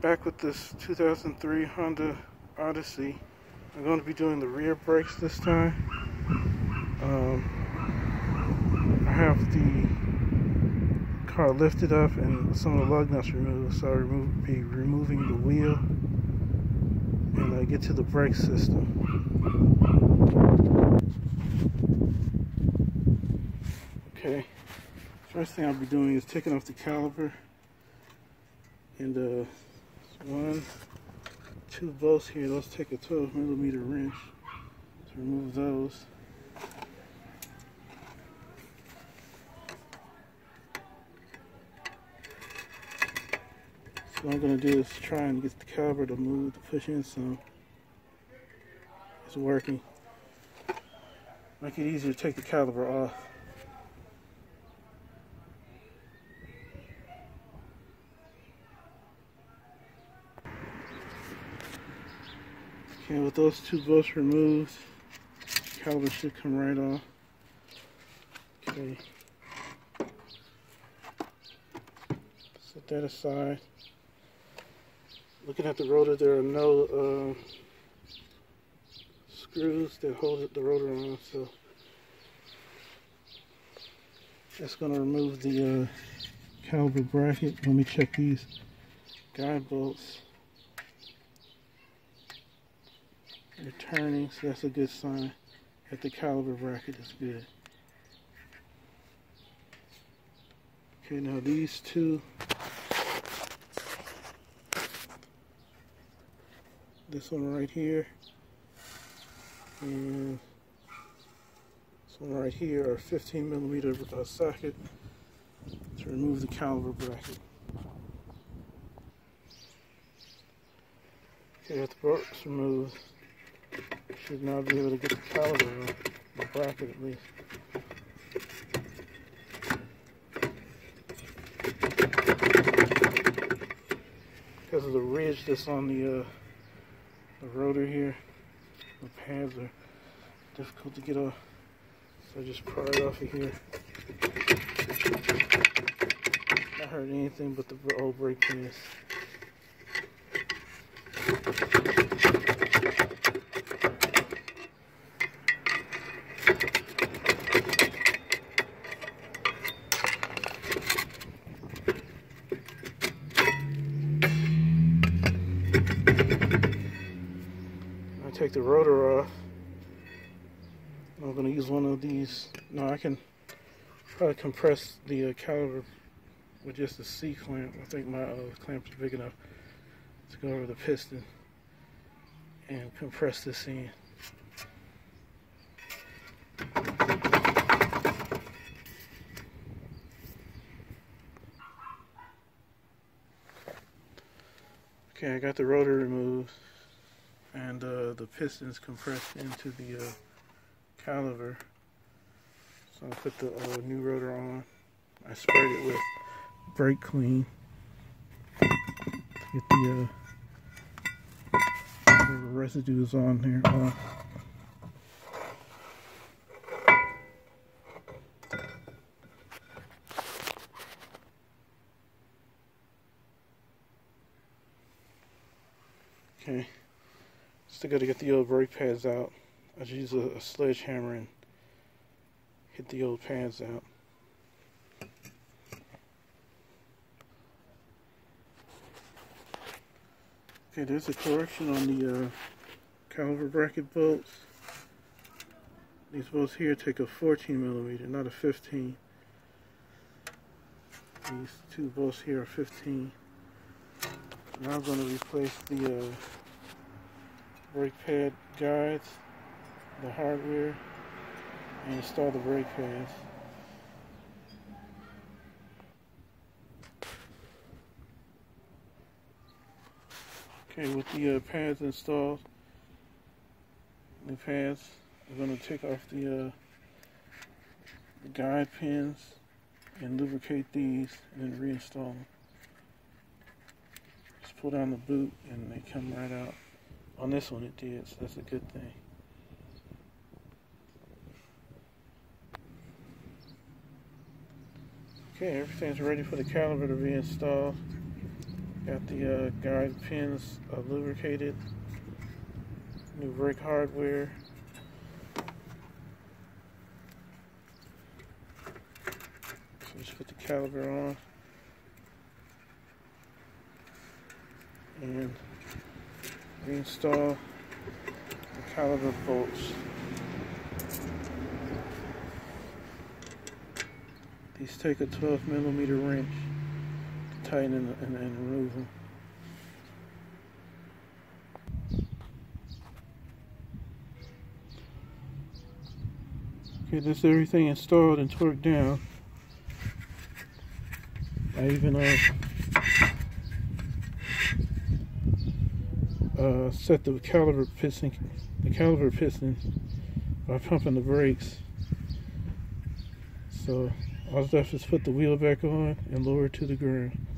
back with this 2003 Honda Odyssey. I'm going to be doing the rear brakes this time. Um, I have the car lifted up and some of the lug nuts removed, so I'll remove, be removing the wheel and I get to the brake system. Okay, first thing I'll be doing is taking off the caliper and uh, one, two bolts here. Let's take a 12 millimeter wrench to remove those. So what I'm going to do is try and get the caliper to move, to push in some. It's working. Make it easier to take the caliper off. Okay, with those two bolts removed, caliper should come right off. Okay. Set that aside. Looking at the rotor, there are no uh, screws that hold the rotor on, so that's going to remove the uh, caliper bracket. Let me check these guide bolts. They're turning, so that's a good sign that the caliper bracket is good. Okay, now these two, this one right here, and this one right here are 15 millimeter uh, socket to remove the caliper bracket. Okay, got the bolts removed should now be able to get the caliper the bracket at least. Because of the ridge that's on the, uh, the rotor here, the pads are difficult to get off. So I just pry it off of here. Not hurt anything but the old brake pads. Take the rotor off. I'm going to use one of these. No, I can probably compress the uh, caliper with just a C clamp. I think my uh, clamp is big enough to go over the piston and compress this in. Okay, I got the rotor removed and uh, the pistons compressed into the uh, caliper. So I put the uh, new rotor on. I sprayed it with brake clean to get the, uh, residues on here off. Okay. Still got to get the old brake pads out. I just use a, a sledgehammer and hit the old pads out. Okay, there's a correction on the uh, caliper bracket bolts. These bolts here take a 14 millimeter, not a 15. These two bolts here are 15. Now I'm going to replace the uh, brake pad guides, the hardware, and install the brake pads. Okay, with the uh, pads installed, the pads, we're going to take off the, uh, the guide pins and lubricate these and then reinstall them. Just pull down the boot and they come right out. On this one it did, so that's a good thing. Okay, everything's ready for the caliper to be installed. Got the uh, guide pins uh, lubricated. New brake hardware. So just put the caliper on. And reinstall the caliper bolts. These take a 12 millimeter wrench to tighten and, and, and remove them. Okay, that's everything installed and torqued down. I even uh, uh, set the caliper piston, the caliper piston by pumping the brakes. So all I have to is put the wheel back on and lower it to the ground.